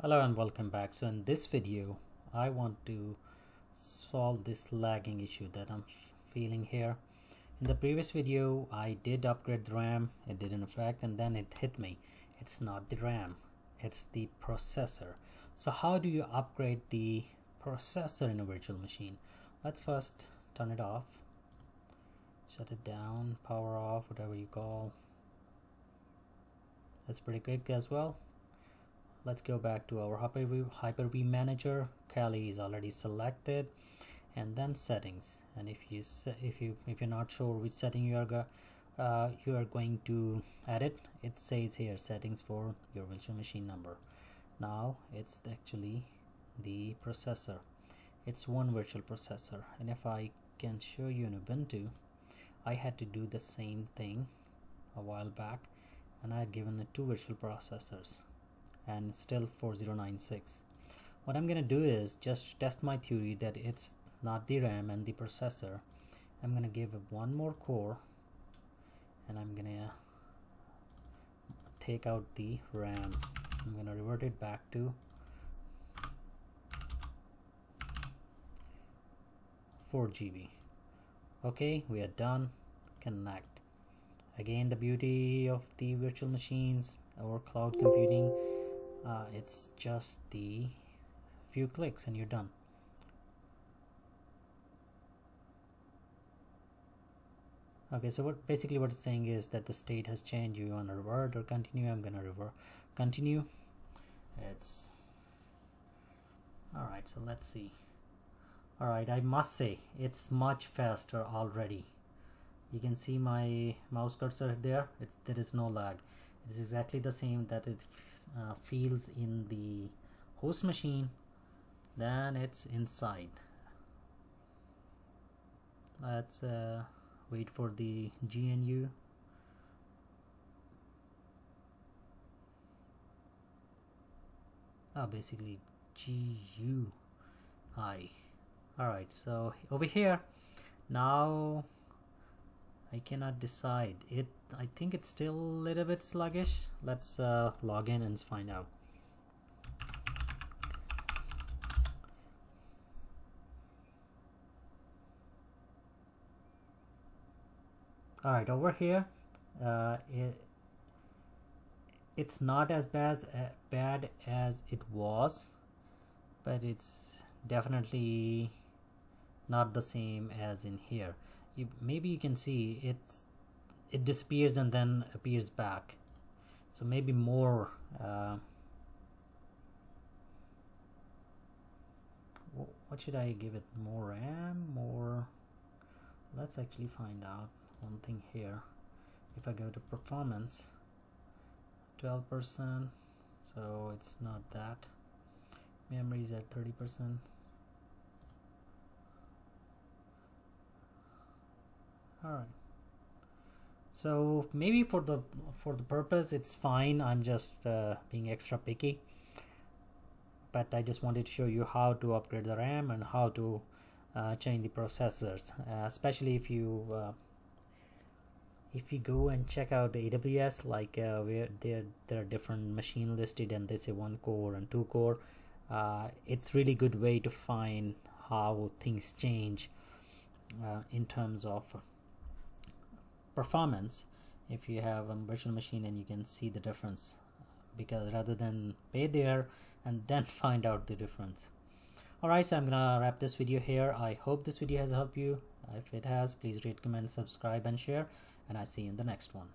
Hello and welcome back. So in this video, I want to solve this lagging issue that I'm feeling here. In the previous video, I did upgrade the RAM, it didn't affect and then it hit me. It's not the RAM, it's the processor. So how do you upgrade the processor in a virtual machine? Let's first turn it off, shut it down, power off, whatever you call. That's pretty quick as well let's go back to our Hyper-V, Hyper-V manager. Kali is already selected. And then settings. And if you if you if you're not sure which setting you are uh, you are going to edit it says here settings for your virtual machine number. Now it's actually the processor. It's one virtual processor. And if I can show you in Ubuntu I had to do the same thing a while back and I had given it two virtual processors and still 4096 what I'm gonna do is just test my theory that it's not the RAM and the processor. I'm gonna give it one more core and I'm gonna take out the RAM. I'm gonna revert it back to 4 GB okay we are done. Connect. Again the beauty of the virtual machines or cloud computing uh, it's just the few clicks and you're done. Okay so what basically what it's saying is that the state has changed. You want to revert or continue? I'm gonna revert continue. It's all right so let's see. All right I must say it's much faster already. You can see my mouse cursor there. It's, there is no lag. It is exactly the same that it uh, fields in the host machine then it's inside. Let's uh, wait for the GNU oh, basically GUI alright so over here now I cannot decide. It I think it's still a little bit sluggish. Let's uh, log in and find out. All right over here uh, it it's not as bad, uh, bad as it was but it's definitely not the same as in here you, maybe you can see it it disappears and then appears back. So maybe more uh, what should I give it? More RAM? More let's actually find out one thing here. If I go to performance 12% so it's not that. Memory is at 30% all right so maybe for the for the purpose it's fine i'm just uh, being extra picky. But i just wanted to show you how to upgrade the ram and how to uh, change the processors uh, especially if you uh, if you go and check out the aws like uh, where there there are different machine listed and they say one core and two core uh, it's really good way to find how things change in terms of performance if you have a virtual machine and you can see the difference because rather than pay there and then find out the difference. Alright so I'm gonna wrap this video here. I hope this video has helped you. If it has please rate comment subscribe and share and I see you in the next one